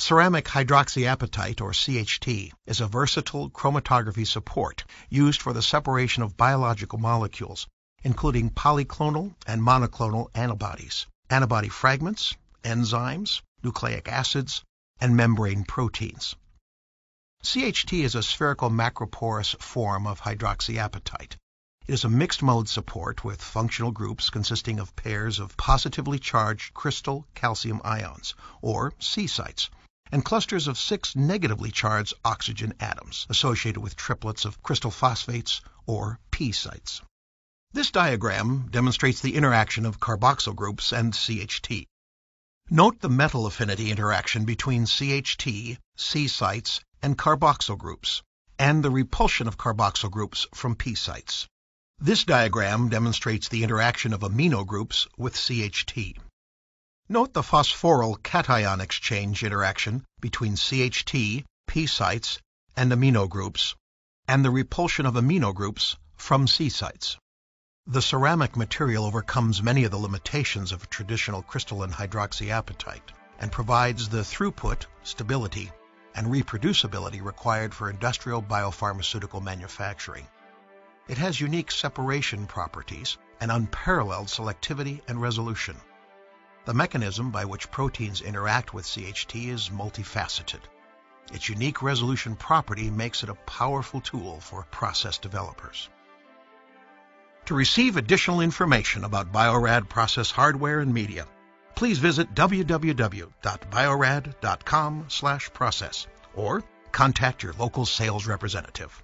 Ceramic hydroxyapatite, or CHT, is a versatile chromatography support used for the separation of biological molecules, including polyclonal and monoclonal antibodies, antibody fragments, enzymes, nucleic acids, and membrane proteins. CHT is a spherical macroporous form of hydroxyapatite. It is a mixed mode support with functional groups consisting of pairs of positively charged crystal calcium ions, or C sites, and clusters of six negatively charged oxygen atoms associated with triplets of crystal phosphates or P sites. This diagram demonstrates the interaction of carboxyl groups and CHT. Note the metal affinity interaction between CHT, C sites, and carboxyl groups, and the repulsion of carboxyl groups from P sites. This diagram demonstrates the interaction of amino groups with CHT. Note the phosphoryl cation exchange interaction between CHT, P sites, and amino groups, and the repulsion of amino groups from C sites. The ceramic material overcomes many of the limitations of traditional crystalline hydroxyapatite and provides the throughput, stability, and reproducibility required for industrial biopharmaceutical manufacturing. It has unique separation properties and unparalleled selectivity and resolution. The mechanism by which proteins interact with CHT is multifaceted. Its unique resolution property makes it a powerful tool for process developers. To receive additional information about Bio-Rad process hardware and media, please visit www.biorad.com/process or contact your local sales representative.